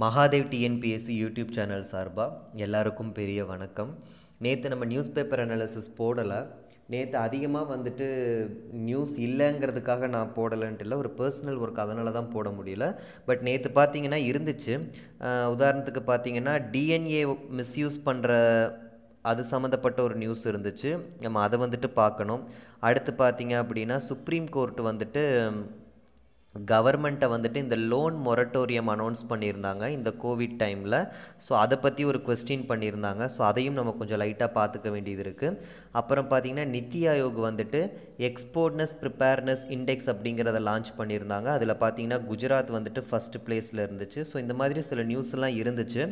Mahadev TNPSC YouTube channel சார்பாக எல்லாருக்கும் பெரிய வணக்கம். நேற்று நம்ம நியூஸ் பேப்பர் அனாலிசிஸ் போடலை. நேற்று அதிகமாக வந்துட்டு நியூஸ் இல்லைங்கிறதுக்காக நான் போடலைன்ட்டு இல்லை ஒரு பர்சனல் ஒர்க் அதனால தான் போட முடியல. பட் நேற்று பார்த்தீங்கன்னா இருந்துச்சு. உதாரணத்துக்கு பார்த்தீங்கன்னா டிஎன்ஏ மிஸ்யூஸ் பண்ணுற அது சம்மந்தப்பட்ட ஒரு நியூஸ் இருந்துச்சு. நம்ம அதை வந்துட்டு பார்க்கணும். அடுத்து பார்த்தீங்க அப்படின்னா சுப்ரீம் கோர்ட் வந்துட்டு கவர்மெண்ட்டை வந்துட்டு இந்த லோன் மொரட்டோரியம் அனௌன்ஸ் பண்ணியிருந்தாங்க இந்த கோவிட் டைமில். ஸோ அதை பற்றி ஒரு கொஸ்டின் பண்ணியிருந்தாங்க. ஸோ அதையும் நம்ம கொஞ்சம் லைட்டாக பார்த்துக்க வேண்டியது இருக்குது அப்புறம் பார்த்திங்கன்னா நித்தி ஆயோக் வந்துட்டு எக்ஸ்போர்ட்னஸ் ப்ரிப்பேர்னஸ் இண்டெக்ஸ் அப்படிங்கிறத லான்ச் பண்ணியிருந்தாங்க. அதில் பார்த்திங்கன்னா குஜராத் வந்துட்டு ஃபஸ்ட் பிளேஸில் இருந்துச்சு. ஸோ இந்த மாதிரி சில நியூஸ்லாம் இருந்துச்சு.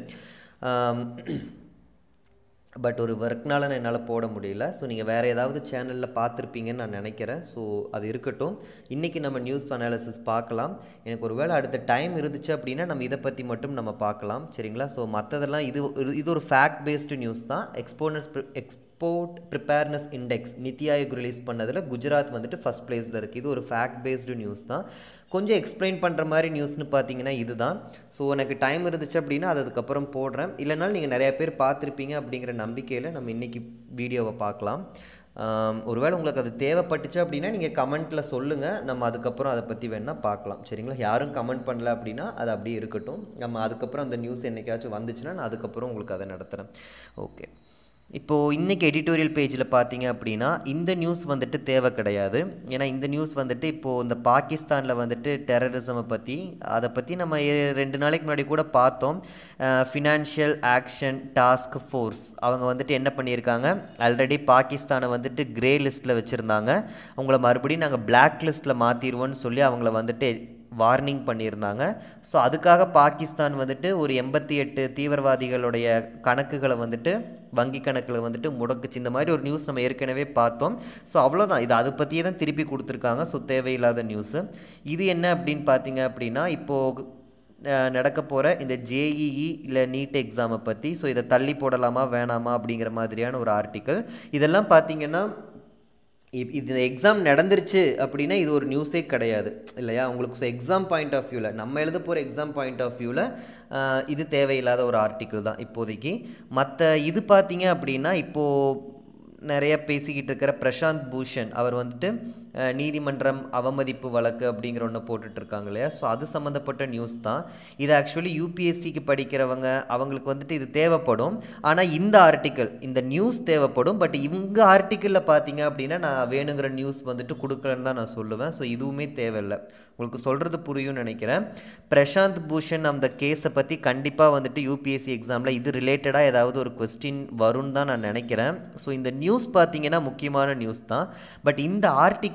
பட் ஒரு ஒர்க்னால நான் என்னால் போட முடியல. ஸோ நீங்கள் வேறு ஏதாவது சேனலில் பார்த்துருப்பீங்கன்னு நான் நினைக்கிறேன். ஸோ அது இருக்கட்டும். இன்றைக்கி நம்ம நியூஸ் அனாலிசிஸ் பார்க்கலாம். எனக்கு ஒரு வேளை அடுத்த டைம் இருந்துச்சு அப்படின்னா நம்ம இதை பற்றி மட்டும் நம்ம பார்க்கலாம். சரிங்களா? ஸோ மற்றதெல்லாம் இது இது ஒரு ஃபேக்ட் பேஸ்டு நியூஸ் தான் எக்ஸ்போர்னஸ் sport preparedness index NITI Aayog release பண்ணதில் குஜராத் வந்துட்டு ஃபஸ்ட் பிளேஸில் இருக்குது இது ஒரு ஃபேக்ட் பேஸ்டு நியூஸ் தான். கொஞ்சம் எக்ஸ்பிளைன் பண்ணுற மாதிரி நியூஸ்னு பார்த்தீங்கன்னா இதுதான். ஸோ எனக்கு டைம் இருந்துச்சு அப்படின்னா அது அதுக்கப்புறம் போடுறேன். இல்லைனாலும் நீங்கள் நிறையா பேர் பார்த்துருப்பீங்க அப்படிங்கிற நம்பிக்கையில் நம்ம இன்றைக்கி வீடியோவை பார்க்கலாம். ஒருவேளை உங்களுக்கு அது தேவைப்பட்டுச்சு அப்படின்னா நீங்கள் கமெண்ட்டில் சொல்லுங்கள் நம்ம அதுக்கப்புறம் அதை பற்றி வேணால் பார்க்கலாம். சரிங்களா? யாரும் கமெண்ட் பண்ணல அப்படின்னா அது அப்படியே இருக்கட்டும். நம்ம அதுக்கப்புறம் அந்த நியூஸ் என்றைக்காச்சும் வந்துச்சுன்னா நான் அதுக்கப்புறம் உங்களுக்கு அதை நடத்துகிறேன் ஓகே இப்போது இன்றைக்கி எடிட்டோரியல் பேஜில் பார்த்தீங்க அப்படின்னா இந்த நியூஸ் வந்துட்டு தேவை கிடையாது. ஏன்னா இந்த நியூஸ் வந்துட்டு இப்போது இந்த பாகிஸ்தானில் வந்துட்டு டெரரிசமை பற்றி அதை பற்றி நம்ம ஏ- ரெண்டு நாளைக்கு முன்னாடி கூட பார்த்தோம். ஃபினான்ஷியல் ஆக்ஷன் டாஸ்க் ஃபோர்ஸ் அவங்க வந்துட்டு என்ன பண்ணியிருக்காங்க? ஆல்ரெடி பாகிஸ்தானை வந்துட்டு கிரே லிஸ்ட்டில் வச்சுருந்தாங்க. அவங்கள மறுபடியும் நாங்கள் பிளாக் லிஸ்ட்டில் மாற்றிடுவோன்னு சொல்லி அவங்கள வந்துட்டு வார்னிங் பண்ணியிருந்தாங்க. ஸோ அதுக்காக பாகிஸ்தான் வந்துட்டு ஒரு எண்பத்தி எட்டு தீவிரவாதிகளுடைய கணக்குகளை வந்துட்டு வங்கி கணக்கில் வந்துட்டு முடக்குச்சு. இந்த மாதிரி ஒரு நியூஸ் நம்ம ஏற்கனவே பார்த்தோம். ஸோ அவ்வளோதான் இது அதை பற்றியே தான் திருப்பி கொடுத்துருக்காங்க. ஸோ தேவையில்லாத நியூஸு இது என்ன அப்படின்னு பார்த்தீங்க அப்படின்னா இப்போது நடக்க போகிற இந்த ஜேஇஇ இல்லை நீட் எக்ஸாமை பற்றி ஸோ இதை தள்ளி போடலாமா வேணாமா அப்படிங்கிற மாதிரியான ஒரு ஆர்டிக்கல் இதெல்லாம் பார்த்தீங்கன்னா இது எக்ஸாம் நடந்துருச்சு அப்படின்னா இது ஒரு நியூஸே கிடையாது இல்லையா? உங்களுக்கு எக்ஸாம் பாயிண்ட் ஆஃப் வியூவில் நம்ம எழுத போகிற எக்ஸாம் பாயிண்ட் ஆஃப் வியூவில் இது தேவையில்லாத ஒரு ஆர்டிக்கிள் தான் இப்போதைக்கு. மற்ற இது பார்த்தீங்க அப்படின்னா இப்போது நிறைய பேசிக்கிட்டு இருக்கிற பிரசாந்த் பூஷன் அவர் வந்துட்டு நீதிமன்றம் அவமதிப்பு வழக்கு அப்படிங்கிற ஒன்று போட்டுட்ருக்காங்க இல்லையா? ஸோ அது சம்மந்தப்பட்ட நியூஸ் தான். இது ஆக்சுவலி யூபிஎஸ்சிக்கு படிக்கிறவங்க அவங்களுக்கு வந்துட்டு இது தேவைப்படும். ஆனால் இந்த ஆர்டிக்கல் இந்த நியூஸ் தேவைப்படும். பட் இவங்க ஆர்டிக்கிளில் பார்த்தீங்க அப்படின்னா நான் வேணுங்கிற நியூஸ் வந்துட்டு கொடுக்கலன்னு தான் நான் சொல்லுவேன். ஸோ இதுவுமே தேவையில்லை. உங்களுக்கு சொல்கிறது புரியும்னு நினைக்கிறேன். பிரசாந்த் பூஷன் அந்த கேஸை பற்றி கண்டிப்பாக வந்துட்டு யூபிஎஸ்சி எக்ஸாமில் இது ரிலேட்டடாக ஏதாவது ஒரு கொஸ்டின் வரும்னு தான் நான் நினைக்கிறேன். ஸோ இந்த நியூஸ் பார்த்தீங்கன்னா முக்கியமான நியூஸ் தான். பட் இந்த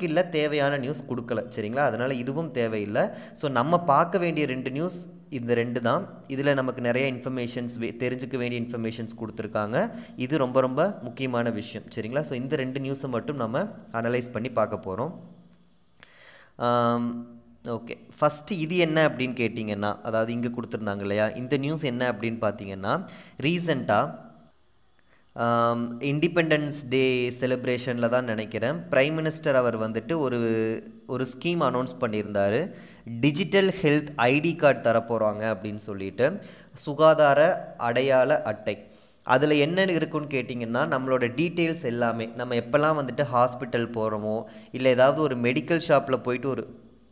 இல்லை தேவையான நியூஸ் கொடுக்கல சரிங்களா? அதனால் இதுவும் தேவையில்லை. ஸோ நம்ம பார்க்க வேண்டிய ரெண்டு நியூஸ் இந்த ரெண்டு தான். இதில் நமக்கு நிறைய இன்ஃபர்மேஷன்ஸ் தெரிஞ்சுக்க வேண்டிய இன்ஃபர்மேஷன்ஸ் கொடுத்துருக்காங்க. இது ரொம்ப ரொம்ப முக்கியமான விஷயம் சரிங்களா? ஸோ இந்த ரெண்டு நியூஸை மட்டும் நம்ம அனலைஸ் பண்ணி பார்க்க போகிறோம் ஓகே ஃபஸ்ட்டு இது என்ன அப்படின்னு கேட்டிங்கன்னா அதாவது இங்கே கொடுத்துருந்தாங்க இல்லையா? இந்த நியூஸ் என்ன அப்படின்னு பார்த்தீங்கன்னா ரீசண்டாக இண்டிபெண்டன்ஸ் டே செலிப்ரேஷனில் தான் நினைக்கிறேன். ப்ரைம் மினிஸ்டர் அவர் வந்துட்டு ஒரு ஒரு ஸ்கீம் அனௌன்ஸ் பண்ணியிருந்தார். டிஜிட்டல் ஹெல்த் ஐடி கார்டு தரப்போகிறாங்க அப்படின்னு சொல்லிட்டு. சுகாதார அடையாள அட்டை. அதில் என்ன இருக்குன்னு கேட்டிங்கன்னா நம்மளோட டீட்டெயில்ஸ் எல்லாமே. நம்ம எப்போல்லாம் வந்துட்டு ஹாஸ்பிட்டல் போகிறோமோ இல்லை ஏதாவது ஒரு மெடிக்கல் ஷாப்பில் போயிட்டு ஒரு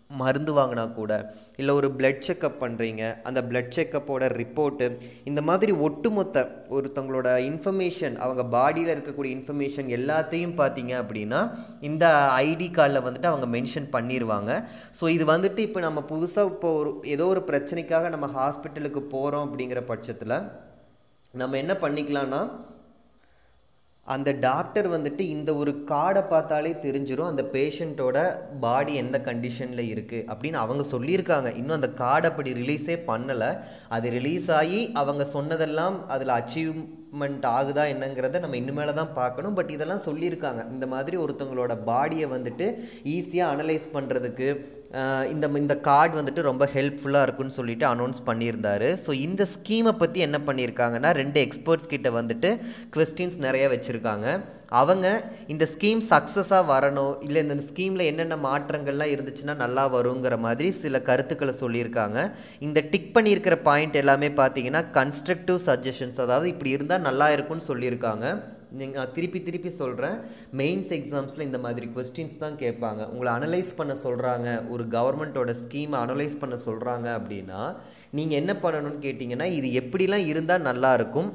மருந்து வாங்கினா கூட இல்லை ஒரு பிளட் செக்கப் பண்ணுறீங்க அந்த பிளட் செக்கப்போட ரிப்போர்ட்டு இந்த மாதிரி ஒட்டுமொத்த ஒருத்தவங்களோட இன்ஃபர்மேஷன் அவங்க பாடியில் இருக்கக்கூடிய இன்ஃபர்மேஷன் எல்லாத்தையும் பார்த்தீங்க அப்படின்னா இந்த ஐடி கார்டில் வந்துட்டு அவங்க மென்ஷன் பண்ணிடுவாங்க ஸோ இது வந்துட்டு இப்போ நம்ம புதுசாக இப்போ ஒரு ஏதோ ஒரு பிரச்சனைக்காக நம்ம ஹாஸ்பிட்டலுக்கு போகிறோம் அப்படிங்கிற பட்சத்தில் நம்ம என்ன பண்ணிக்கலாம்னா அந்த டாக்டர் வந்துட்டு இந்த ஒரு கார்டை பார்த்தாலே தெரிஞ்சிடும் அந்த பேஷண்ட்டோட பாடி எந்த கண்டிஷனில் இருக்குது அப்படின்னு அவங்க சொல்லியிருக்காங்க. இன்னும் அந்த கார்டு அப்படி ரிலீஸே பண்ணலை. அது ரிலீஸ் ஆகி அவங்க சொன்னதெல்லாம் அதில் அச்சீவ்மெண்ட் ஆகுதா என்னங்கிறத நம்ம இனிமேல தான் பார்க்கணும். பட் இதெல்லாம் சொல்லியிருக்காங்க. இந்த மாதிரி ஒருத்தவங்களோட பாடியை வந்துட்டு ஈஸியாக அனலைஸ் பண்ணுறதுக்கு இந்த இந்த கார்டு வந்துட்டு ரொம்ப ஹெல்ப்ஃபுல்லாக இருக்குன்னு சொல்லிட்டு அனௌன்ஸ் பண்ணியிருந்தாரு. ஸோ இந்த ஸ்கீமை பற்றி என்ன பண்ணியிருக்காங்கன்னா ரெண்டு எக்ஸ்பர்ட்ஸ் கிட்ட வந்துட்டு கொஸ்டின்ஸ் நிறைய வச்சுருக்காங்க. அவங்க இந்த ஸ்கீம் சக்ஸஸாக வரணும் இல்லை இந்த ஸ்கீமில் என்னென்ன மாற்றங்கள்லாம் இருந்துச்சுன்னா நல்லா வருங்கிற மாதிரி சில கருத்துக்களை சொல்லியிருக்காங்க. இந்த டிக் பண்ணியிருக்கிற பாயிண்ட் எல்லாமே பார்த்தீங்கன்னா கன்ஸ்ட்ரக்டிவ் சஜஷன்ஸ் அதாவது இப்படி இருந்தால் நல்லா இருக்கும்னு சொல்லியிருக்காங்க. நீங்கள் திருப்பி திருப்பி சொல்கிறேன் மெயின்ஸ் எக்ஸாம்ஸில் இந்த மாதிரி கொஸ்டின்ஸ் தான் கேட்பாங்க. உங்களை அனலைஸ் பண்ண சொல்கிறாங்க ஒரு கவர்மெண்ட்டோட ஸ்கீமை அனலைஸ் பண்ண சொல்கிறாங்க அப்படின்னா நீங்கள் என்ன பண்ணணும்னு கேட்டிங்கன்னா இது எப்படிலாம் இருந்தால் நல்லாயிருக்கும்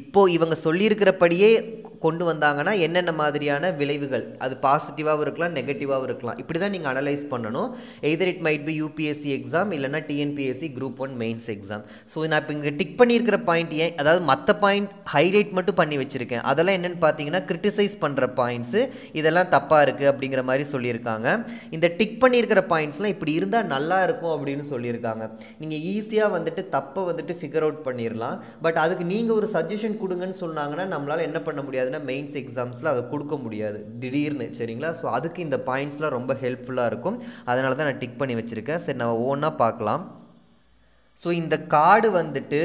இப்போது இவங்க சொல்லியிருக்கிறபடியே கொண்டு வந்தாங்கன்னா என்னென்ன மாதிரியான விளைவுகள்? அது பாசிட்டிவாகவும் இருக்கலாம் நெகட்டிவாகவும் இருக்கலாம். இப்படி தான் நீங்கள் அனலைஸ் பண்ணணும் either it might be UPSC exam இல்லைனா TNPSC group one mains exam so நான் இப்போ இங்கே டிக் பண்ணியிருக்கிற பாயிண்ட் ஏன் அதாவது மற்ற பாயிண்ட் ஹைலைட் மட்டும் பண்ணி வச்சுருக்கேன். அதெல்லாம் என்னென்னு பார்த்தீங்கன்னா கிரிட்டிசைஸ் பண்ணுற பாயிண்ட்ஸு இதெல்லாம் தப்பாக இருக்குது அப்படிங்கிற மாதிரி சொல்லியிருக்காங்க. இந்த டிக் பண்ணியிருக்கிற பாயிண்ட்ஸ்லாம் இப்படி இருந்தால் நல்லா இருக்கும் அப்படின்னு சொல்லியிருக்காங்க. நீங்கள் ஈஸியாக வந்துட்டு தப்பை வந்துட்டு ஃபிகர் அவுட் பண்ணிடலாம் பட் அதுக்கு நீங்கள் ஒரு சஜஷன் கொடுங்கன்னு சொன்னாங்கன்னா நம்மளால் என்ன பண்ண முடியாதுன்னா மெயின்ஸ் எக்ஸாம்ஸில் அதை கொடுக்க முடியாது. திடீர்னு சரிங்களா? ஸோ அதுக்கு இந்த பாயிண்ட்ஸ்லாம் ரொம்ப ஹெல்ப்ஃபுல்லாக இருக்கும். அதனால தான் நான் டிக் பண்ணி வச்சுருக்கேன். சரி நம்ம ஒவ்வொன்றா பார்க்கலாம். ஸோ இந்த கார்டு வந்துட்டு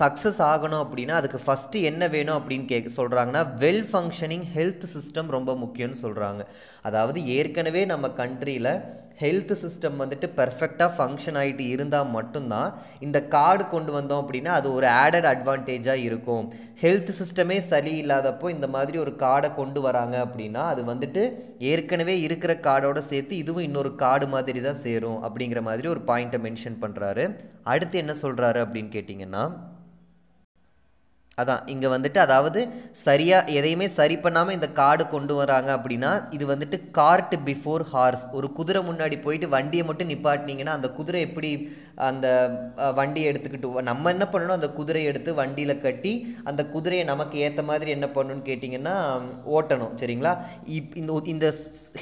சக்ஸஸ் ஆகணும் அப்படின்னா அதுக்கு ஃபஸ்ட்டு என்ன வேணும் அப்படின்னு கேட்க சொல்கிறாங்கன்னா வெல் ஃபங்க்ஷனிங் ஹெல்த் சிஸ்டம் ரொம்ப முக்கியம்னு சொல்கிறாங்க அதாவது ஏற்கனவே நம்ம கண்ட்ரியில் ஹெல்த் சிஸ்டம் வந்துட்டு பர்ஃபெக்டாக ஃபங்க்ஷன் ஆகிட்டு இருந்தால் மட்டும்தான் இந்த கார்டு கொண்டு வந்தோம் அப்படின்னா அது ஒரு ஆடட் அட்வான்டேஜாக இருக்கும். ஹெல்த் சிஸ்டமே சரியில்லாதப்போ இந்த மாதிரி ஒரு கார்டை கொண்டு வராங்க அப்படின்னா அது வந்துட்டு ஏற்கனவே இருக்கிற கார்டோட சேர்த்து இதுவும் இன்னொரு கார்டு மாதிரி தான் சேரும் அப்படிங்கிற மாதிரி ஒரு பாயிண்ட்டை மென்ஷன் பண்ணுறாரு அடுத்து என்ன சொல்கிறாரு அப்படின்னு கேட்டிங்கன்னா அதான் இங்கே வந்துட்டு அதாவது சரியாக எதையுமே சரி பண்ணாமல் இந்த கார்டு கொண்டு வராங்க அப்படின்னா இது வந்துட்டு கார்ட் பிஃபோர் ஹார்ஸ். ஒரு குதிரை முன்னாடி போயிட்டு வண்டியை மட்டும் நிப்பாட்டினீங்கன்னா அந்த குதிரை எப்படி அந்த வண்டியை எடுத்துக்கிட்டு நம்ம என்ன பண்ணணும்? அந்த குதிரையை எடுத்து வண்டியில் கட்டி அந்த குதிரையை நமக்கு ஏற்ற மாதிரி என்ன பண்ணணும்னு கேட்டிங்கன்னா ஓட்டணும் சரிங்களா? இப் இந்த இந்த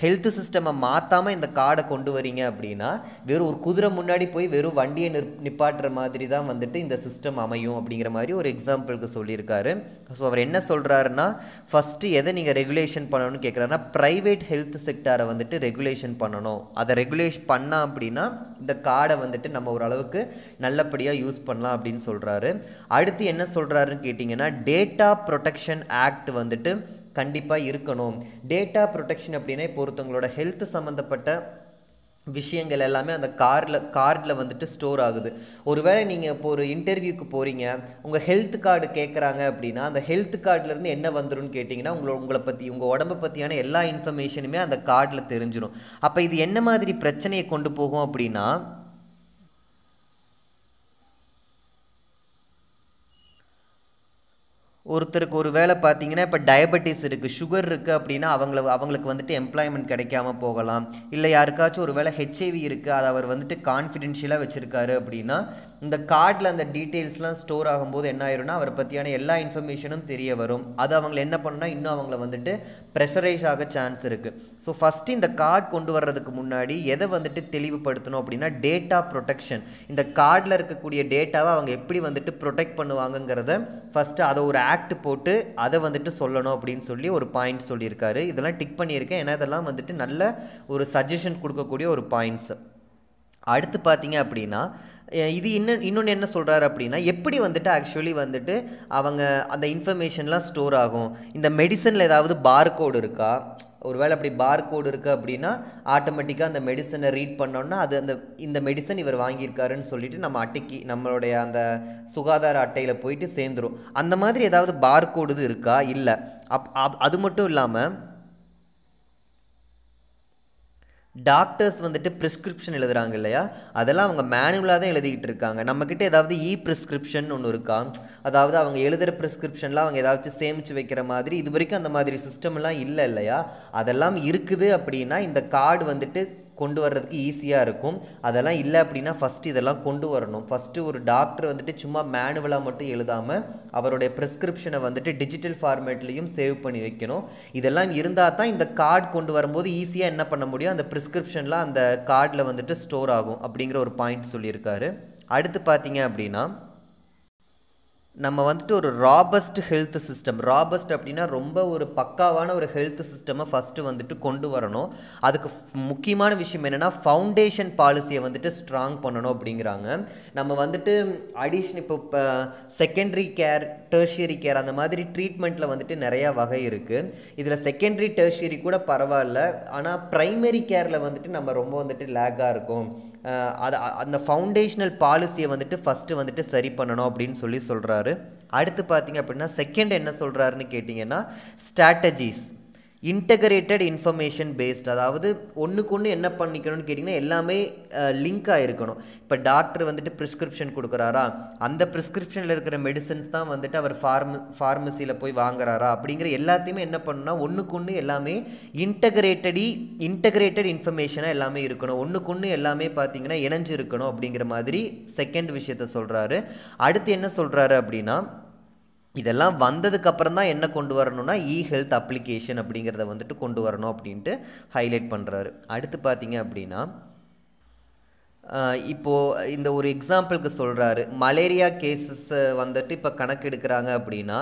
ஹெல்த் சிஸ்டமை மாற்றாமல் இந்த கார்டை கொண்டு வரீங்க அப்படின்னா வெறும் ஒரு குதிரை முன்னாடி போய் வெறும் வண்டியை நிற் நிப்பாட்டுற மாதிரி தான் வந்துட்டு இந்த சிஸ்டம் அமையும் அப்படிங்கிற மாதிரி ஒரு எக்ஸாம்பிளுக்கு சொல்லியிருக்காரு. ஸோ அவர் என்ன சொல்கிறாருன்னா ஃபஸ்ட்டு எதை நீங்கள் ரெகுலேஷன் பண்ணணும்னு கேட்குறாருன்னா ப்ரைவேட் ஹெல்த் செக்டாரை வந்துட்டு ரெகுலேஷன் பண்ணணும். அதை ரெகுலேஷன் பண்ணால் அப்படின்னா இந்த கார்டை வந்துட்டு நம்ம ஒரு அளவுக்கு நல்லபடியாக யூஸ் பண்ணலாம் அப்படின்னு சொல்கிறாரு அடுத்து என்ன சொல்கிறாருன்னு கேட்டிங்கன்னா டேட்டா ப்ரொடெக்ஷன் ஆக்ட் வந்துட்டு கண்டிப்பாக இருக்கணும். டேட்டா ப்ரொடெக்ஷன் அப்படின்னா இப்போ ஒருத்தவங்களோட ஹெல்த் சம்மந்தப்பட்ட விஷயங்கள் எல்லாமே அந்த காரில் கார்டில் வந்துட்டு ஸ்டோர் ஆகுது. ஒருவேளை நீங்கள் இப்போ ஒரு இன்டர்வியூக்கு போகிறீங்க உங்கள் ஹெல்த் கார்டு கேட்குறாங்க அப்படின்னா அந்த ஹெல்த் கார்டுலேருந்து என்ன வந்துடும் கேட்டிங்கன்னா உங்களை உங்களை பற்றி உங்கள் உடம்பை பற்றியான எல்லா இன்ஃபர்மேஷனுமே அந்த கார்டில் தெரிஞ்சிடும் அப்போ இது என்ன மாதிரி பிரச்சனையை கொண்டு போகும் அப்படின்னா ஒருத்தருக்கு ஒரு வேளை பார்த்தீங்கன்னா இப்போ டயபெட்டிஸ் இருக்குது சுகர் இருக்குது அப்படின்னா அவங்கள அவங்களுக்கு வந்துட்டு எம்ப்ளாய்மெண்ட் கிடைக்காம போகலாம். இல்லை யாருக்காச்சும் ஒரு வேளை ஹெச்ஐவி இருக்குது அதை அவர் வந்துட்டு கான்ஃபிடென்ஷியலாக வச்சுருக்காரு அப்படின்னா இந்த கார்டில் அந்த டீட்டெயில்ஸ்லாம் ஸ்டோர் ஆகும்போது என்ன ஆயிரும்னா அவரை பற்றியான எல்லா இன்ஃபர்மேஷனும் தெரிய வரும். அது அவங்கள என்ன பண்ணால் இன்னும் அவங்கள வந்துட்டு ப்ரெஷரைஸ் ஆக சான்ஸ் இருக்குது ஸோ ஃபஸ்ட்டு இந்த கார்டு கொண்டு வர்றதுக்கு முன்னாடி எதை வந்துட்டு தெளிவுபடுத்தணும் அப்படின்னா டேட்டா ப்ரொடெக்ஷன் இந்த கார்டில் இருக்கக்கூடிய டேட்டாவை அவங்க எப்படி வந்துட்டு ப்ரொடெக்ட் பண்ணுவாங்கங்கிறத ஃபஸ்ட்டு அதை ஒரு ஆக்ட் போட்டு அதை வந்துட்டு சொல்லணும் அப்படின்னு சொல்லி ஒரு பாயிண்ட் சொல்லியிருக்காரு. இதெல்லாம் டிக் பண்ணியிருக்கேன். ஏன்னா இதெல்லாம் வந்துட்டு நல்ல ஒரு சஜஷன் கொடுக்கக்கூடிய ஒரு பாயிண்ட்ஸ் அடுத்து பார்த்தீங்க அப்படின்னா இது இன்னும் இன்னொன்று என்ன சொல்கிறாரு அப்படின்னா எப்படி வந்துட்டு ஆக்சுவலி வந்துட்டு அவங்க அந்த இன்ஃபர்மேஷன்லாம் ஸ்டோர் ஆகும்? இந்த மெடிசனில் ஏதாவது பார்கோடு இருக்கா? ஒருவேளை அப்படி பார் கோடு இருக்குது அப்படின்னா ஆட்டோமேட்டிக்காக அந்த மெடிசனை ரீட் பண்ணோன்னா அது அந்த இந்த மெடிசன் இவர் வாங்கியிருக்காருன்னு சொல்லிட்டு நம்ம அட்டைக்கு நம்மளுடைய அந்த சுகாதார அட்டையில் போயிட்டு சேர்ந்துரும். அந்த மாதிரி ஏதாவது பார் பார்கோடு இருக்கா? இல்லை. அப் அப்- அது மட்டும் இல்லாமல் டாக்டர்ஸ் வந்துட்டு ப்ரிஸ்கிரிப்ஷன் எழுதுகிறாங்க இல்லையா? அதெல்லாம் அவங்க மேனுவலாக தான் எழுதிக்கிட்டு இருக்காங்க. நம்மக்கிட்ட ஏதாவது இ ப்ரிஸ்கிரிப்ஷன் ஒன்று இருக்கா? அதாவது அவங்க எழுதுகிற ப்ரிஸ்கிரிப்ஷன்லாம் அவங்க ஏதாச்சும் சேமித்து வைக்கிற மாதிரி இது வரைக்கும் அந்த மாதிரி சிஸ்டம்லாம் இல்லை இல்லையா? அதெல்லாம் இருக்குது அப்படின்னா இந்த கார்டு வந்துட்டு கொண்டு வர்றதுக்கு ஈஸியாக இருக்கும். அதெல்லாம் இல்லை அப்படின்னா ஃபஸ்ட்டு இதெல்லாம் கொண்டு வரணும். ஃபஸ்ட்டு ஒரு டாக்டர் வந்துட்டு சும்மா மேனுவலாக மட்டும் எழுதாமல் அவருடைய ப்ரிஸ்கிரிப்ஷனை வந்துட்டு டிஜிட்டல் ஃபார்மேட்லேயும் சேவ் பண்ணி வைக்கணும். இதெல்லாம் இருந்தால் தான் இந்த கார்டு கொண்டு வரும்போது ஈஸியாக என்ன பண்ண முடியும்? அந்த ப்ரிஸ்கிரிப்ஷன்லாம் அந்த கார்டில் வந்துட்டு ஸ்டோர் ஆகும் அப்படிங்கிற ஒரு பாயிண்ட் சொல்லியிருக்காரு. அடுத்து பார்த்தீங்க அப்படின்னா நம்ம வந்துட்டு ஒரு ராபஸ்ட் ஹெல்த் சிஸ்டம் ராபஸ்ட் அப்படின்னா ரொம்ப ஒரு பக்காவான ஒரு ஹெல்த் சிஸ்டமை ஃபஸ்ட்டு வந்துட்டு கொண்டு வரணும். அதுக்கு முக்கியமான விஷயம் என்னென்னா ஃபவுண்டேஷன் பாலிசியை வந்துட்டு ஸ்ட்ராங் பண்ணணும் அப்படிங்கிறாங்க. நம்ம வந்துட்டு அடிஷன் இப்போ செகண்டரி கேர் டெர்ஷியரி கேர் அந்த மாதிரி ட்ரீட்மெண்ட்டில் வந்துட்டு நிறையா வகை இருக்குது இதில் செகண்டரி டெர்ஷியரி கூட பரவாயில்ல. ஆனால் ப்ரைமரி கேரில் வந்துட்டு நம்ம ரொம்ப வந்துட்டு லேக்காக இருக்கும். அது அந்த ஃபவுண்டேஷனல் பாலிசியை வந்துட்டு ஃபஸ்ட்டு வந்துட்டு சரி பண்ணணும் அப்படின்னு சொல்லி சொல்கிறாரு அடுத்து பார்த்தீங்க அப்படின்னா செகண்ட் என்ன சொல்கிறாருன்னு கேட்டிங்கன்னா ஸ்ட்ராட்டஜிஸ் இன்டகிரேட்டட் இன்ஃபர்மேஷன் பேஸ்ட் அதாவது ஒன்றுக்கு ஒன்று என்ன பண்ணிக்கணும்னு கேட்டிங்கன்னா எல்லாமே லிங்காக இருக்கணும் இப்போ டாக்டர் வந்துட்டு ப்ரிஸ்கிரிப்ஷன் கொடுக்குறாரா? அந்த ப்ரிஸ்கிரிப்ஷனில் இருக்கிற மெடிசன்ஸ் தான் வந்துட்டு அவர் ஃபார்ம ஃபார்மசியில் போய் வாங்குறாரா? அப்படிங்கிற எல்லாத்தையுமே என்ன பண்ணணும்னா ஒன்றுக்கு ஒன்று எல்லாமே இன்டகிரேட்டடி இன்டகிரேட்டட் இன்ஃபர்மேஷனாக எல்லாமே இருக்கணும். ஒன்றுக்கு ஒன்று எல்லாமே பார்த்தீங்கன்னா இணைஞ்சு இருக்கணும் அப்படிங்கிற மாதிரி செகண்ட் விஷயத்த சொல்கிறாரு அடுத்து என்ன சொல்கிறாரு அப்படின்னா இதெல்லாம் வந்ததுக்கப்புறம் தான் என்ன கொண்டு வரணும்னா இ ஹெல்த் அப்ளிகேஷன் அப்படிங்கிறத வந்துட்டு கொண்டு வரணும் அப்படின்ட்டு ஹைலைட் பண்ணுறாரு அடுத்து பார்த்தீங்க அப்படின்னா இப்போது இப்போ இந்த ஒரு எக்ஸாம்பிளுக்கு சொல்கிறாரு மலேரியா கேசஸை வந்துட்டு இப்போ கணக்கு எடுக்கிறாங்க அப்படின்னா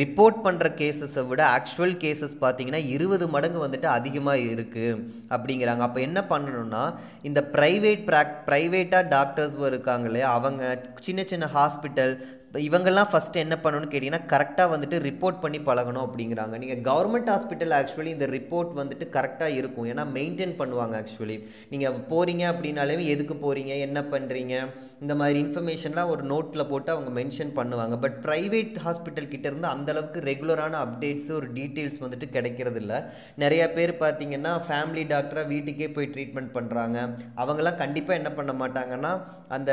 ரிப்போர்ட் பண்ணுற கேசஸை விட ஆக்சுவல் கேசஸ் பார்த்தீங்கன்னா இருபது மடங்கு வந்துட்டு அதிகமாக இருக்குது அப்படிங்கிறாங்க. அப்போ என்ன பண்ணணும்னா இந்த ப்ரைவேட் ப்ராக் ப்ரைவேட்டாக டாக்டர்ஸ் இருக்காங்க இல்லையா? அவங்க சின்ன சின்ன ஹாஸ்பிட்டல் இவங்கெல்லாம் ஃபஸ்ட்டு என்ன பண்ணணும்னு கேட்டிங்கன்னா கரெக்டாக வந்துட்டு ரிப்போர்ட் பண்ணி பழகணும் அப்படிங்கிறாங்க. நீங்கள் கவர்மெண்ட் ஹாஸ்பிட்டல் ஆக்சுவலி இந்த ரிப்போர்ட் வந்துட்டு கரெக்டாக இருக்கும். ஏன்னா மெயின்டைன் பண்ணுவாங்க ஆக்சுவலி நீங்கள் போகிறீங்க அப்படின்னாலே எதுக்கு போகிறீங்க என்ன பண்ணுறீங்க இந்த மாதிரி இன்ஃபர்மேஷன்லாம் ஒரு நோட்டில் போட்டு அவங்க மென்ஷன் பண்ணுவாங்க. பட் ப்ரைவேட் ஹாஸ்பிட்டல் கிட்டேருந்து அந்தளவுக்கு அந்த அளவுக்கு ரெகுலரான அப்டேட்ஸு ஒரு டீட்டெயில்ஸ் வந்துட்டு கிடைக்கிறது இல்லை நிறையா பேர் பார்த்திங்கன்னா ஃபேமிலி டாக்டராக வீட்டுக்கே போய் ட்ரீட்மெண்ட் பண்ணுறாங்க அவங்கெல்லாம் கண்டிப்பாக என்ன பண்ண மாட்டாங்கன்னா அந்த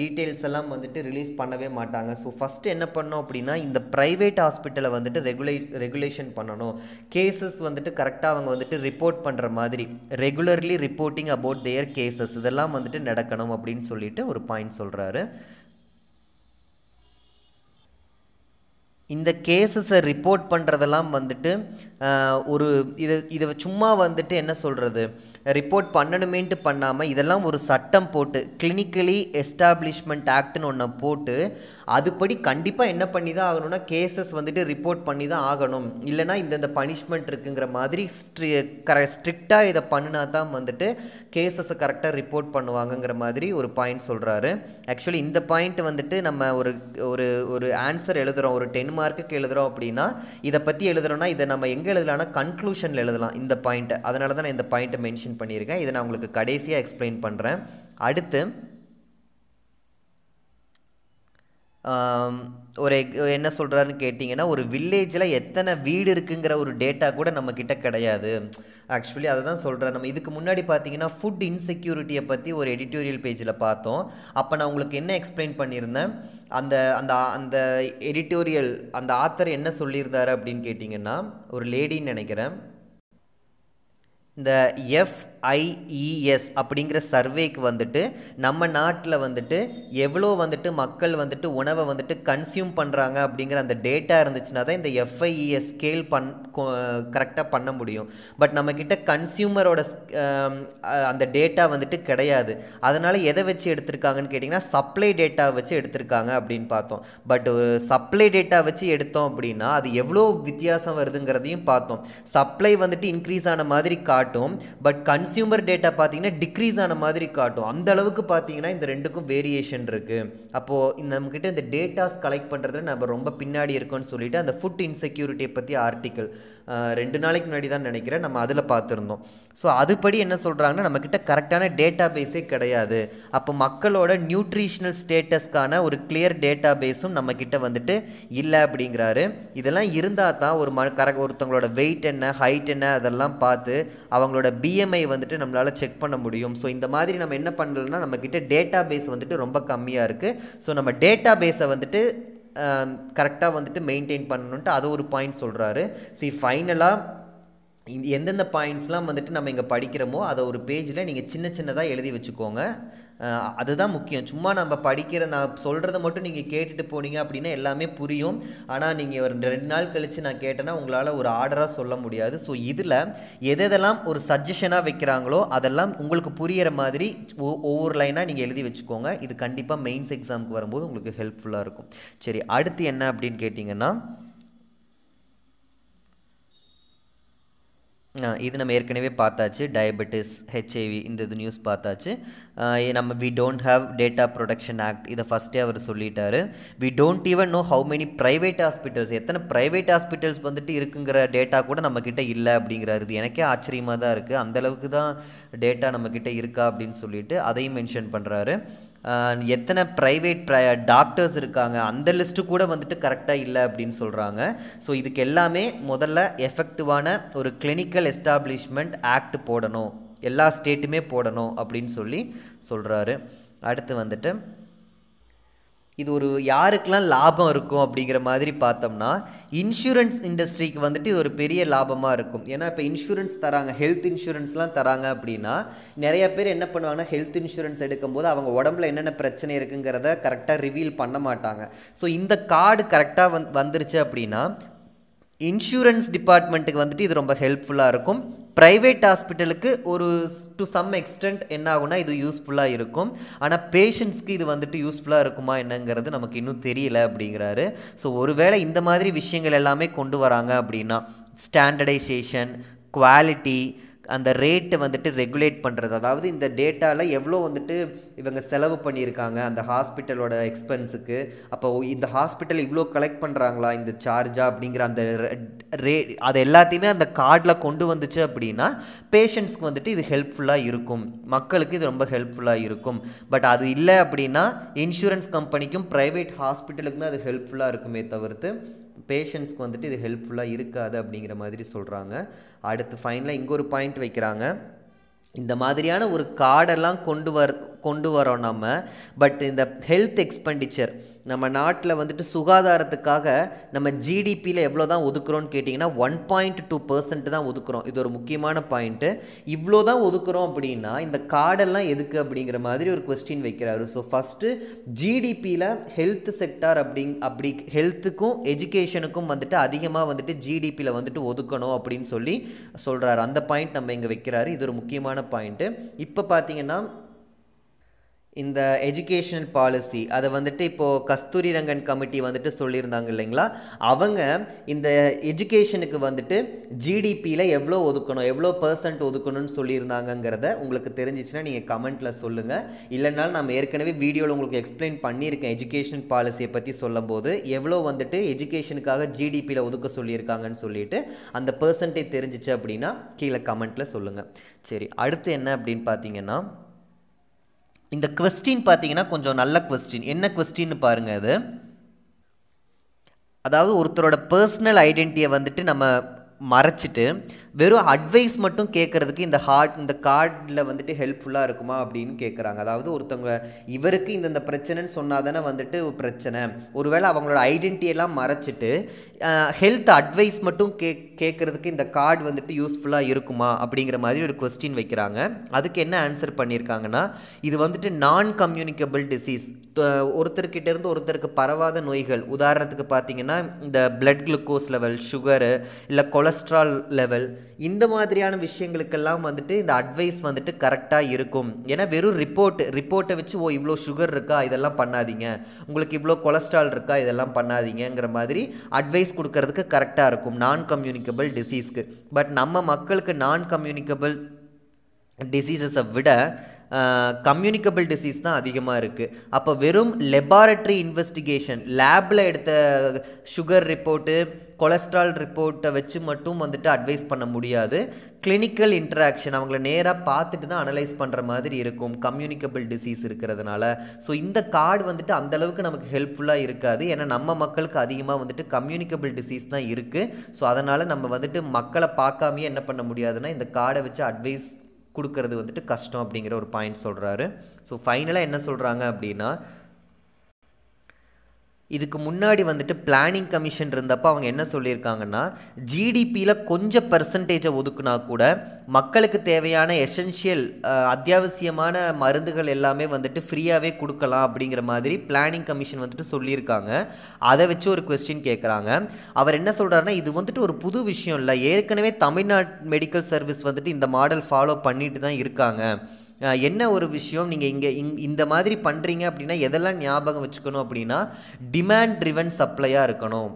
டீட்டெயில்ஸ் எல்லாம் வந்துட்டு ரிலீஸ் பண்ணவே மாட்டாங்க. ஸோ ஃபஸ்ட்டு என்ன பண்ணோம் அப்படின்னா இந்த ப்ரைவேட் ஹாஸ்பிட்டலை வந்துட்டு ரெகுலே ரெகுலேஷன் பண்ணணும். கேசஸ் வந்துட்டு கரெக்டாக அவங்க வந்துட்டு ரிப்போர்ட் பண்ணுற மாதிரி regularly reporting about their cases இதெல்லாம் வந்துட்டு நடக்கணும் அப்படின்னு சொல்லிட்டு ஒரு பாயிண்ட் சொல்கிறாரு இந்த கேசஸை ரிப்போர்ட் பண்ணுறதெல்லாம் வந்துட்டு ஒரு இது இதை சும்மா வந்துட்டு என்ன சொல்கிறது ரிப்போர்ட் பண்ணணுமேன்ட்டு பண்ணாமல் இதெல்லாம் ஒரு சட்டம் போட்டு கிளினிக்கலி எஸ்டாப்ளிஷ்மெண்ட் ஆக்ட்னு ஒன்றை போட்டு அதுபடி கண்டிப்பாக என்ன பண்ணி தான் ஆகணும்னா கேசஸ் வந்துட்டு ரிப்போர்ட் பண்ணி தான் ஆகணும் இல்லைனா இந்தந்த பனிஷ்மெண்ட் இருக்குங்கிற மாதிரி ஸ்ட்ரி கர ஸ்ட்ரிக்டாக இதை பண்ணினா தான் வந்துட்டு கேசஸை கரெக்டாக ரிப்போர்ட் பண்ணுவாங்கங்கிற மாதிரி ஒரு பாயிண்ட் சொல்கிறாரு ஆக்சுவலி இந்த பாயிண்ட் வந்துட்டு நம்ம ஒரு ஒரு ஒரு ஆன்சர் எழுதுகிறோம் ஒரு டென் மார்க்குக்கு எழுதுகிறோம் அப்படின்னா இதை பற்றி எழுதுகிறோன்னா இதை நம்ம எங்கே எழுதலாம்னா கன்க்ளூஷனில் எழுதலாம் இந்த பாயிண்ட்டை அதனால தான் நான் இந்த பாயிண்ட்டை மென்ஷன் பண்ணியிருக்கேன். இதை நான் உங்களுக்கு கடைசியாக எக்ஸ்பிளைன் பண்ணுறேன் அடுத்து ஒரு எக்- என்ன சொல்கிறாருன்னு கேட்டிங்கன்னா ஒரு வில்லேஜில் எத்தனை வீடு இருக்குங்கிற ஒரு டேட்டா கூட நம்மக்கிட்ட கிடையாது. ஆக்சுவலி அதை தான் சொல்கிறேன் நம்ம இதுக்கு முன்னாடி பார்த்தீங்கன்னா ஃபுட் இன்செக்யூரிட்டியை பற்றி ஒரு எடிட்டோரியல் பேஜில் பார்த்தோம். அப்போ நான் உங்களுக்கு என்ன எக்ஸ்பிளைன் பண்ணியிருந்தேன்? அந்த அந்த அந்த எடிட்டோரியல் அந்த ஆத்தர் என்ன சொல்லியிருந்தாரு அப்படின்னு கேட்டிங்கன்னா ஒரு லேடின்னு நினைக்கிறேன். இந்த எஃப் ஐஇஎஸ் அப்படிங்கிற சர்வேக்கு வந்துட்டு நம்ம நாட்டில் வந்துட்டு எவ்வளோ வந்துட்டு மக்கள் வந்துட்டு உணவை வந்துட்டு கன்சியூம் பண்ணுறாங்க அப்படிங்கிற அந்த டேட்டா இருந்துச்சுன்னா தான் இந்த எஃப்ஐஇஎஸ் ஸ்கேல் பண் கரெக்டாக பண்ண முடியும். பட் நம்மக்கிட்ட கன்சியூமரோட அந்த டேட்டா வந்துட்டு கிடையாது. அதனால் எதை வச்சு எடுத்திருக்காங்கன்னு கேட்டிங்கன்னா சப்ளை டேட்டா வச்சு எடுத்திருக்காங்க அப்படின்னு பார்த்தோம். பட் சப்ளை டேட்டா வச்சு எடுத்தோம் அப்படின்னா அது எவ்வளோ வித்தியாசம் வருதுங்கிறதையும் பார்த்தோம். சப்ளை வந்துட்டு இன்க்ரீஸ் ஆன மாதிரி காட்டும். பட் கன்ஸ் கன்சியூமர் டேட்டா பார்த்தீங்கன்னா டிக்ரீஸ் ஆன மாதிரி காட்டும். அந்த அளவுக்கு பார்த்தீங்கன்னா இந்த ரெண்டுக்கும் வேரியேஷன் இருக்குது அப்போது இந்த நம்மக்கிட்ட இந்த டேட்டாஸ் கலெக்ட் பண்ணுறதுல நம்ம ரொம்ப பின்னாடி இருக்கோம்னு சொல்லிட்டு அந்த ஃபுட் இன்செக்யூரிட்டியை பற்றி ஆர்டிக்கல் ரெண்டு நாளைக்கு முன்னாடி தான் நினைக்கிறேன். நம்ம அதில் பார்த்துருந்தோம் ஸோ அதுபடி என்ன சொல்கிறாங்கன்னா நம்மக்கிட்ட கரெக்டான டேட்டா பேஸே கிடையாது. அப்போ மக்களோட நியூட்ரிஷனல் ஸ்டேட்டஸ்க்கான ஒரு கிளியர் டேட்டா பேஸும் நம்மக்கிட்ட வந்துட்டு இல்லை அப்படிங்கிறாரு. இதெல்லாம் இருந்தால் தான் ஒரு ம கரெக்ட் ஒருத்தவங்களோட வெயிட் என்ன ஹைட் என்ன அதெல்லாம் பார்த்து அவங்களோட பிஎம்ஐ வந்து வந்துட்டு நம்மளால் செக் பண்ண முடியும். ஸோ இந்த மாதிரி நம்ம என்ன பண்ணலன்னா நம்மக்கிட்ட டேட்டா பேஸ் வந்துட்டு ரொம்ப கம்மியாக இருக்குது ஸோ நம்ம டேட்டா பேஸை வந்துட்டு கரெக்டாக வந்துட்டு மெயின்டைன் பண்ணணுன்ட்டு அது ஒரு பாயிண்ட் சொல்கிறாரு சி ஃபைனலாக எந்தெந்த பாயிண்ட்ஸ்லாம் வந்துட்டு நம்ம இங்கே படிக்கிறோமோ அதை ஒரு பேஜில் நீங்கள் சின்ன சின்னதாக எழுதி வச்சுக்கோங்க. அதுதான் முக்கியம். சும்மா நம்ம படிக்கிற நான் சொல்கிறத மட்டும் நீங்கள் கேட்டுட்டு போனீங்க அப்படின்னா எல்லாமே புரியும். ஆனால் நீங்கள் ஒரு ரெண்டு நாள் கழித்து நான் கேட்டேன்னா உங்களால் ஒரு ஆர்டராக சொல்ல முடியாது. ஸோ இதில் எதெல்லாம் ஒரு சஜஷனாக வைக்கிறாங்களோ அதெல்லாம் உங்களுக்கு புரியிற மாதிரி ஒவ்வொரு லைனாக நீங்கள் எழுதி வச்சுக்கோங்க. இது கண்டிப்பாக மெயின்ஸ் எக்ஸாமுக்கு வரும்போது உங்களுக்கு ஹெல்ப்ஃபுல்லாக இருக்கும். சரி அடுத்து என்ன அப்படின்னு கேட்டிங்கன்னா இது நம்ம ஏற்கனவே பார்த்தாச்சு. டயபெட்டிஸ் ஹெச்ஐவி இந்த இது நியூஸ் பார்த்தாச்சு. நம்ம we don't have data protection act இதை ஃபஸ்ட்டே அவர் சொல்லிட்டாரு. We don't even know how many private hospitals எத்தனை ப்ரைவேட் ஹாஸ்பிட்டல்ஸ் வந்துட்டு இருக்குங்கிற டேட்டா கூட நம்மக்கிட்ட இல்லை அப்படிங்கிறாரு. இது எனக்கே ஆச்சரியமாக தான் இருக்குது அந்தளவுக்கு தான் டேட்டா நம்மக்கிட்ட இருக்கா அப்படின்னு சொல்லிட்டு அதையும் மென்ஷன் பண்ணுறாரு எத்தனை ப்ரைவேட் டாக்டர்ஸ் இருக்காங்க அந்த லிஸ்ட்டு கூட வந்துட்டு கரெக்டாக இல்லை அப்படின்னு சொல்கிறாங்க ஸோ இதுக்கு எல்லாமே முதல்ல எஃபெக்டிவான ஒரு கிளினிக்கல் எஸ்டாப்ளிஷ்மெண்ட் ஆக்ட் போடணும். எல்லா ஸ்டேட்டுமே போடணும் அப்படின்னு சொல்லி சொல்கிறாரு அடுத்து வந்துட்டு இது ஒரு யாருக்கெல்லாம் லாபம் இருக்கும் அப்படிங்கிற மாதிரி பார்த்தோம்னா இன்சூரன்ஸ் இண்டஸ்ட்ரிக்கு வந்துட்டு இது ஒரு பெரிய லாபமாக இருக்கும். ஏன்னா இப்போ இன்சூரன்ஸ் தராங்க ஹெல்த் இன்சூரன்ஸ்லாம் தராங்க அப்படின்னா நிறைய பேர் என்ன பண்ணுவாங்கன்னா ஹெல்த் இன்சூரன்ஸ் எடுக்கும்போது அவங்க உடம்புல என்னென்ன பிரச்சனை இருக்குங்கிறத கரெக்டாக ரிவீல் பண்ண மாட்டாங்க. ஸோ இந்த கார்டு கரெக்டாக வந் வந்துருச்சு அப்படின்னா இன்சூரன்ஸ் டிபார்ட்மெண்ட்டுக்கு வந்துட்டு இது ரொம்ப ஹெல்ப்ஃபுல்லாக இருக்கும். ப்ரைவேட் ஹாஸ்பிட்டலுக்கு ஒரு டு சம் எக்ஸ்டென்ட் என்ன ஆகுனா இது யூஸ்ஃபுல்லாக இருக்கும். ஆனால் பேஷண்ட்ஸ்க்கு இது வந்துட்டு யூஸ்ஃபுல்லாக இருக்குமா என்னங்கிறது நமக்கு இன்னும் தெரியல அப்படிங்கிறாரு. ஸோ ஒருவேளை இந்த மாதிரி விஷயங்கள் எல்லாமே கொண்டு வராங்க அப்படின்னா ஸ்டாண்டர்டைசேஷன் குவாலிட்டி அந்த ரேட்டை வந்துட்டு ரெகுலேட் பண்ணுறது அதாவது இந்த டேட்டாவில் எவ்வளோ வந்துட்டு இவங்க செலவு பண்ணியிருக்காங்க அந்த ஹாஸ்பிட்டலோட எக்ஸ்பென்ஸுக்கு அப்போ இந்த ஹாஸ்பிட்டல் இவ்வளோ கலெக்ட் பண்ணுறாங்களா இந்த சார்ஜா அப்படிங்கிற அந்த ரே அது எல்லாத்தையுமே அந்த கார்டில் கொண்டு வந்துச்சு அப்படின்னா பேஷண்ட்ஸ்க்கு வந்துட்டு இது ஹெல்ப்ஃபுல்லாக இருக்கும். மக்களுக்கு இது ரொம்ப ஹெல்ப்ஃபுல்லாக இருக்கும். பட் அது இல்லை அப்படின்னா இன்சூரன்ஸ் கம்பெனிக்கும் ப்ரைவேட் ஹாஸ்பிட்டலுக்கும் தான் அது ஹெல்ப்ஃபுல்லாக இருக்குமே தவிர்த்து பேஷண்ட்ஸ்க்கு வந்துட்டு இது ஹெல்ப்ஃபுல்லாக இருக்காது அப்படிங்கிற மாதிரி சொல்கிறாங்க அடுத்து ஃபைனலாக இங்கே ஒரு பாயிண்ட் வைக்கிறாங்க. இந்த மாதிரியான ஒரு கார்டெல்லாம் கொண்டு வர் கொண்டு வரோம் நம்ம. பட் இந்த ஹெல்த் எக்ஸ்பெண்டிச்சர் நம்ம நாட்டில் வந்துட்டு சுகாதாரத்துக்காக நம்ம ஜிடிபியில் எவ்வளோ தான் ஒதுக்குறோன்னு கேட்டிங்கன்னா ஒன் பாயிண்ட் டூ பர்சன்ட் தான் ஒதுக்குறோம். இது ஒரு முக்கியமான பாயிண்ட்டு இவ்வளோ தான் ஒதுக்குறோம் அப்படின்னா இந்த கார்டெல்லாம் எதுக்கு அப்படிங்கிற மாதிரி ஒரு கொஸ்டின் வைக்கிறாரு. ஸோ ஃபஸ்ட்டு ஜிடிபியில் ஹெல்த் செக்டார் அப்படிங் அப்படி ஹெல்த்துக்கும் எஜுகேஷனுக்கும் வந்துட்டு அதிகமாக வந்துட்டு ஜிடிபியில் வந்துட்டு ஒதுக்கணும் அப்படின்னு சொல்லி சொல்கிறாரு அந்த பாயிண்ட் நம்ம இங்கே வைக்கிறாரு. இது ஒரு முக்கியமான பாயிண்ட்டு இப்போ பார்த்தீங்கன்னா இந்த எஜுகேஷனல் பாலிசி அதை வந்துட்டு இப்போது கஸ்தூரி ரங்கன் கமிட்டி வந்துட்டு சொல்லியிருந்தாங்க இல்லைங்களா? அவங்க இந்த எஜுகேஷனுக்கு வந்துட்டு ஜிடிபியில் எவ்வளோ ஒதுக்கணும் எவ்வளோ பர்சன்ட் ஒதுக்கணும்னு சொல்லியிருந்தாங்கங்கிறத உங்களுக்கு தெரிஞ்சிச்சுன்னா நீங்கள் கமெண்ட்டில் சொல்லுங்கள் இல்லைனாலும் நம்ம ஏற்கனவே வீடியோவில் உங்களுக்கு எக்ஸ்பிளைன் பண்ணியிருக்கேன் எஜுகேஷன் பாலிசியை பற்றி சொல்லும்போது. எவ்வளோ வந்துட்டு எஜுகேஷனுக்காக ஜிடிபியில் ஒதுக்க சொல்லியிருக்காங்கன்னு சொல்லிட்டு அந்த பர்சன்டேஜ் தெரிஞ்சிச்சு அப்படின்னா கீழே கமெண்ட்டில் சொல்லுங்கள் சரி அடுத்து என்ன அப்படின்னு பார்த்தீங்கன்னா இந்த கொஸ்டின் பார்த்தீங்கன்னா கொஞ்சம் நல்ல கொஸ்டின் என்ன கொஸ்டின்னு பாருங்கள் அது. அதாவது ஒருத்தரோட பர்சனல் ஐடென்டிட்டியை வந்துட்டு நம்ம மறைச்சிட்டு வெறும் அட்வைஸ் மட்டும் கேட்குறதுக்கு இந்த ஹார்ட் இந்த கார்டில் வந்துட்டு ஹெல்ப்ஃபுல்லாக இருக்குமா அப்படின்னு கேட்குறாங்க அதாவது ஒருத்தவங்க இவருக்கு இந்தந்த பிரச்சனைன்னு சொன்னால் தானே வந்துட்டு ஒரு பிரச்சனை. ஒருவேளை அவங்களோட ஐடென்டிட்டியெல்லாம் மறைச்சிட்டு ஹெல்த் அட்வைஸ் மட்டும் கே கேட்குறதுக்கு இந்த கார்டு வந்துட்டு யூஸ்ஃபுல்லாக இருக்குமா அப்படிங்கிற மாதிரி ஒரு கொஸ்டின் வைக்கிறாங்க. அதுக்கு என்ன ஆன்சர் பண்ணியிருக்காங்கன்னா இது வந்துட்டு நான் கம்யூனிகபிள் டிசீஸ் ஒருத்தர்கிட்டேருந்து ஒருத்தருக்கு பரவாத நோய்கள். உதாரணத்துக்கு பார்த்தீங்கன்னா இந்த பிளட் குளுக்கோஸ் லெவல் சுகரு இல்லை கொலஸ்ட்ரால் லெவல் இந்த மாதிரியான விஷயங்களுக்கெல்லாம் வந்துட்டு இந்த அட்வைஸ் வந்துட்டு கரெக்டாக இருக்கும். ஏன்னா வெறும் ரிப்போர்ட் ரிப்போர்ட்டை வச்சு ஓ இவ்வளோ சுகர் இருக்கா? இதெல்லாம் பண்ணாதீங்க. உங்களுக்கு இவ்வளோ கொலஸ்ட்ரால் இருக்கா? இதெல்லாம் பண்ணாதீங்கங்கிற மாதிரி அட்வைஸ் கொடுக்கறதுக்கு கரெக்டாக இருக்கும். நான் கம்யூனிகபிள் டிசீஸ்க்கு பட் நம்ம மக்களுக்கு நான் கம்யூனிகபிள் டிசீசஸை விட கம்யூனிகபிள் டிசீஸ் தான் அதிகமாக இருக்குது அப்போ வெறும் லெபார்ட்ரி இன்வெஸ்டிகேஷன் லேபில் எடுத்த சுகர் ரிப்போர்ட்டு கொலஸ்ட்ரால் ரிப்போர்ட்டை வச்சு மட்டும் வந்துட்டு அட்வைஸ் பண்ண முடியாது. கிளினிக்கல் இன்ட்ராக்ஷன் அவங்கள நேராக பார்த்துட்டு தான் அனலைஸ் பண்ணுற மாதிரி இருக்கும். கம்யூனிகபிள் டிசீஸ் இருக்கிறதுனால. ஸோ இந்த கார்டு வந்துட்டு அந்தளவுக்கு நமக்கு ஹெல்ப்ஃபுல்லாக இருக்காது. ஏன்னா நம்ம மக்களுக்கு அதிகமாக வந்துட்டு கம்யூனிகபிள் டிசீஸ் தான் இருக்குது ஸோ அதனால் நம்ம வந்துட்டு மக்களை பார்க்காமையே என்ன பண்ண முடியாதுன்னா இந்த கார்டை வச்சு அட்வைஸ் கொடுக்கறது வந்துட்டு கஷ்டம் அப்படிங்கிற ஒரு பாயிண்ட் சொல்கிறாரு ஸோ ஃபைனலாக என்ன சொல்கிறாங்க அப்படின்னா இதுக்கு முன்னாடி வந்துட்டு பிளானிங் கமிஷன் இருந்தப்போ அவங்க என்ன சொல்லியிருக்காங்கன்னா ஜிடிபியில் கொஞ்சம் பர்சன்டேஜை ஒதுக்குனா கூட மக்களுக்கு தேவையான எசென்ஷியல் அத்தியாவசியமான மருந்துகள் எல்லாமே வந்துட்டு ஃப்ரீயாகவே கொடுக்கலாம் அப்படிங்கிற மாதிரி பிளானிங் கமிஷன் வந்துட்டு சொல்லியிருக்காங்க. அதை வச்சு ஒரு கொஸ்டின் கேட்குறாங்க அவர் என்ன சொல்கிறாருன்னா இது வந்துட்டு ஒரு புது விஷயம் இல்லை. ஏற்கனவே தமிழ்நாடு மெடிக்கல் சர்வீஸ் வந்துட்டு இந்த மாடல் ஃபாலோ பண்ணிட்டு தான் இருக்காங்க. என்ன ஒரு விஷயம்? நீங்கள் இங்கே இங் இந்த மாதிரி பண்ணுறீங்க அப்படின்னா எதெல்லாம் ஞாபகம் வச்சுக்கணும் அப்படின்னா டிமாண்ட் ட்ரிவன் சப்ளையாக இருக்கணும்.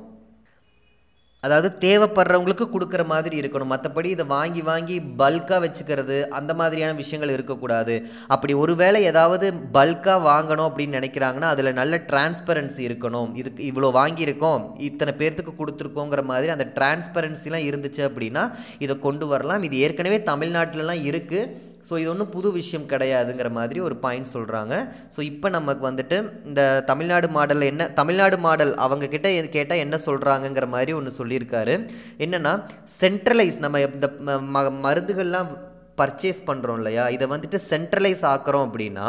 அதாவது தேவைப்படுறவங்களுக்கு கொடுக்குற மாதிரி இருக்கணும். மற்றபடி இதை வாங்கி வாங்கி பல்காக வச்சுக்கிறது அந்த மாதிரியான விஷயங்கள் இருக்கக்கூடாது. அப்படி ஒருவேளை ஏதாவது பல்காக வாங்கணும் அப்படின்னு நினைக்கிறாங்கன்னா அதில் நல்ல டிரான்ஸ்பரன்சி இருக்கணும். இதுக்கு இவ்வளோ வாங்கியிருக்கோம் இத்தனை பேர்த்துக்கு கொடுத்துருக்கோங்கிற மாதிரி அந்த டிரான்ஸ்பரன்சிலாம் இருந்துச்சு அப்படின்னா இதை கொண்டு வரலாம். இது ஏற்கனவே தமிழ்நாட்டிலலாம் இருக்குது ஸோ இது ஒன்றும் புது விஷயம் கிடையாதுங்கிற மாதிரி ஒரு பாயிண்ட் சொல்கிறாங்க ஸோ இப்போ நமக்கு வந்துட்டு இந்த தமிழ்நாடு மாடலில் என்ன தமிழ்நாடு மாடல் அவங்க கிட்ட கேட்டால் என்ன சொல்கிறாங்கங்கிற மாதிரி ஒன்று சொல்லியிருக்காரு. என்னென்னா சென்ட்ரலைஸ் நம்ம இந்த ம- ம- மருந்துகள்லாம் பர்ச்சேஸ் பண்ணுறோம் இல்லையா? இதை வந்துட்டு சென்ட்ரலைஸ் ஆக்குறோம் அப்படின்னா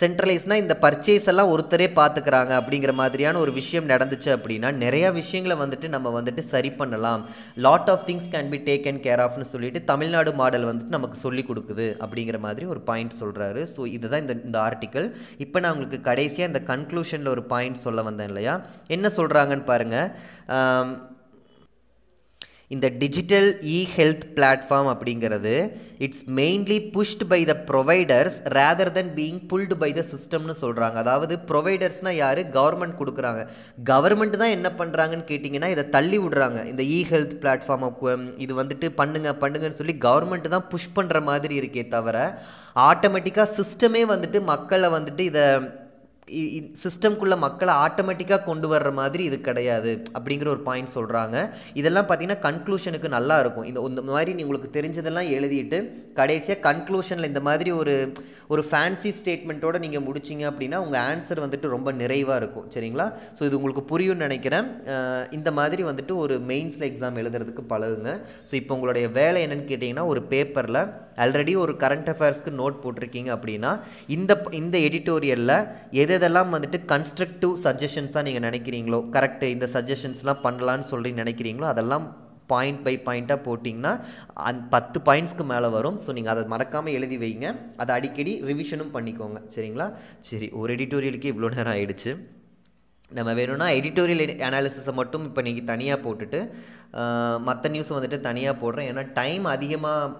சென்ட்ரலைஸ்னால் இந்த பர்ச்சேஸ் எல்லாம் ஒருத்தரே பார்த்துக்கிறாங்க அப்படிங்கிற மாதிரியான ஒரு விஷயம் நடந்துச்சு அப்படின்னா நிறையா விஷயங்களை வந்துட்டு நம்ம வந்துட்டு சரி பண்ணலாம். Lot of things can be taken care ஆஃப்னு சொல்லிட்டு தமிழ்நாடு மாடல் வந்துட்டு நமக்கு சொல்லி கொடுக்குது அப்படிங்கிற மாதிரி ஒரு பாயிண்ட் சொல்கிறாரு ஸோ இதுதான் இந்த இந்த ஆர்டிக்கல் இப்போ நான் உங்களுக்கு கடைசியாக இந்த கன்க்ளூஷனில் ஒரு பாயிண்ட் சொல்ல வந்தேன் இல்லையா? என்ன சொல்கிறாங்கன்னு பாருங்கள் இந்த டிஜிட்டல் இ ஹெல்த் பிளாட்ஃபார்ம் அப்படிங்கிறது it's mainly pushed by the providers rather than being pulled by the சிஸ்டம்னு சொல்கிறாங்க அதாவது ப்ரொவைடர்ஸ்னால் யார்? கவர்மெண்ட் கொடுக்குறாங்க. கவர்மெண்ட் தான் என்ன பண்ணுறாங்கன்னு கேட்டிங்கன்னா இதை தள்ளி விடுறாங்க. இந்த இ ஹெல்த் பிளாட்ஃபார்மை இது வந்துட்டு பண்ணுங்க பண்ணுங்கன்னு சொல்லி கவர்மெண்ட் தான் புஷ் பண்ணுற மாதிரி இருக்கே தவிர ஆட்டோமேட்டிக்காக சிஸ்டமே வந்துட்டு மக்களை வந்துட்டு இதை சிஸ்டம்குள்ளே மக்களை ஆட்டோமேட்டிக்காக கொண்டு வர்ற மாதிரி இது கிடையாது அப்படிங்கிற ஒரு பாயிண்ட் சொல்கிறாங்க இதெல்லாம் பார்த்தீங்கன்னா கன்க்ளூஷனுக்கு நல்லா இருக்கும். இந்த இந்த மாதிரி நீ உங்களுக்கு தெரிஞ்சதெல்லாம் எழுதிட்டு கடைசியாக கன்க்ளூஷனில் இந்த மாதிரி ஒரு ஒரு ஃபேன்சி ஸ்டேட்மெண்ட்டோடு நீங்கள் முடிச்சிங்க அப்படின்னா உங்கள் ஆன்சர் வந்துட்டு ரொம்ப நிறைவாக இருக்கும். சரிங்களா? ஸோ இது உங்களுக்கு புரியும்னு நினைக்கிறேன். இந்த மாதிரி வந்துட்டு ஒரு மெயின்ஸில் எக்ஸாம் எழுதுறதுக்கு பழகுங்க. ஸோ இப்போ உங்களுடைய வேலை என்னென்னு கேட்டிங்கன்னா ஒரு பேப்பரில் ஆல்ரெடி ஒரு கரண்ட் அஃபேர்ஸ்க்கு நோட் போட்டிருக்கீங்க அப்படின்னா இந்த இந்த எடிட்டோரியலில் எது எதெல்லாம் வந்துட்டு கன்ஸ்ட்ரக்டிவ் சஜஷன்ஸாக நீங்கள் நினைக்கிறீங்களோ கரெக்டு இந்த சஜஷன்ஸ்லாம் பண்ணலான்னு சொல்லி நினைக்கிறீங்களோ அதெல்லாம் பாயிண்ட் பை பாயிண்ட்டாக போட்டிங்கன்னா அந் பத்து பாயிண்ட்ஸ்க்கு மேலே வரும். ஸோ நீங்கள் அதை மறக்காமல் எழுதி வைங்க. அதை அடிக்கடி ரிவிஷனும் பண்ணிக்கோங்க. சரிங்களா? சரி ஒரு எடிட்டோரியலுக்கு இவ்வளோ நேரம் ஆயிடுச்சு. நம்ம வேணும்னா எடிட்டோரியல் அனாலிசிஸை மட்டும் இப்போ நீங்கள் தனியாக போட்டுட்டு மற்ற நியூஸை வந்துட்டு தனியாக போடுறேன். ஏன்னா டைம் அதிகமாக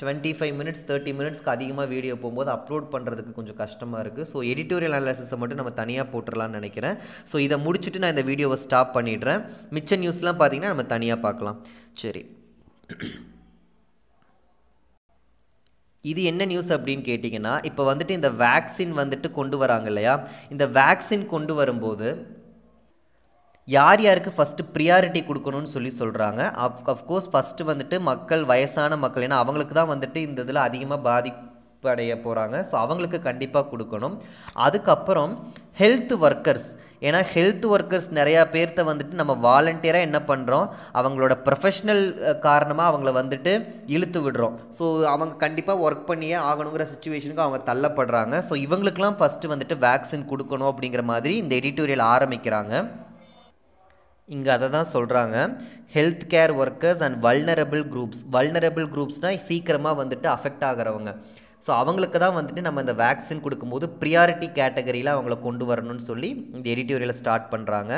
டுவெண்ட்டி ஃபைவ் மினிட்ஸ் தேர்ட்டி மினிட்ஸ்க்கு அதிகமாக வீடியோ போகும்போது அப்லோட் பண்ணுறதுக்கு கொஞ்சம் கஷ்டமாக இருக்குது ஸோ எடிட்டோரியல் அனாலிசிஸை மட்டும் நம்ம தனியாக போட்டுடலாம்னு நினைக்கிறேன். ஸோ இதை முடிச்சுட்டு நான் இந்த வீடியோவை ஸ்டாப் பண்ணிடுறேன். மிச்ச நியூஸ்லாம் பார்த்தீங்கன்னா நம்ம தனியாக பார்க்கலாம் சரி. இது என்ன நியூஸ் அப்படின்னு கேட்டிங்கன்னா இப்போ வந்துட்டு இந்த வேக்சின் வந்துட்டு கொண்டு வராங்க இல்லையா? இந்த வேக்சின் கொண்டு வரும்போது யார் யாருக்கு ஃபஸ்ட்டு ப்ரியாரிட்டி கொடுக்கணும்னு சொல்லி சொல்கிறாங்க அஃப் அஃப்கோர்ஸ் ஃபஸ்ட்டு வந்துட்டு மக்கள் வயசான மக்கள். ஏன்னா அவங்களுக்கு தான் வந்துட்டு இந்த இதில் அதிகமாக பாதிப்படைய போகிறாங்க ஸோ அவங்களுக்கு கண்டிப்பாக கொடுக்கணும். அதுக்கப்புறம் ஹெல்த் ஒர்க்கர்ஸ் ஏன்னா ஹெல்த் ஒர்க்கர்ஸ் நிறையா பேர்த்த வந்துட்டு நம்ம வாலண்டியராக என்ன பண்ணுறோம் அவங்களோட ப்ரொஃபஷ்னல் காரணமாக அவங்கள வந்துட்டு இழுத்து விடுறோம். ஸோ அவங்க கண்டிப்பாக ஒர்க் பண்ணியே ஆகணுங்கிற சுச்சுவேஷனுக்கு அவங்க தள்ளப்படுறாங்க. ஸோ இவங்களுக்கெல்லாம் ஃபஸ்ட்டு வந்துட்டு வேக்சின் கொடுக்கணும் அப்படிங்கிற மாதிரி இந்த எடிட்டோரியல் ஆரம்பிக்கிறாங்க. இங்கே அதை தான் சொல்கிறாங்க health care workers and vulnerable groups vulnerable குரூப்ஸ்னால் சீக்கிரமாக வந்துட்டு அஃபெக்ட் ஆகிறவங்க. ஸோ அவங்களுக்கு தான் வந்துட்டு நம்ம இந்த வேக்சின் கொடுக்கும்போது ப்ரியாரிட்டி கேட்டகரியில் அவங்கள கொண்டு வரணும்னு சொல்லி இந்த எடிட்டோரியலை ஸ்டார்ட் பண்ணுறாங்க